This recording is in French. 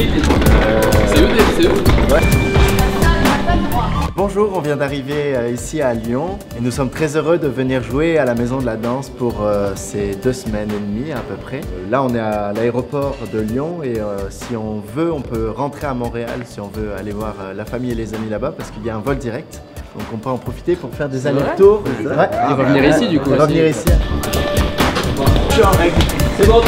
C'est c'est eux Ouais. Bonjour, on vient d'arriver euh, ici à Lyon et nous sommes très heureux de venir jouer à la Maison de la Danse pour euh, ces deux semaines et demie à peu près. Euh, là, on est à l'aéroport de Lyon et si on veut, on peut rentrer à Montréal si on veut aller voir la famille et les amis là-bas parce qu'il y a un vol direct. Donc on peut en profiter pour faire des allers-retours. On va venir ici du coup. On va venir ici. C'est bon,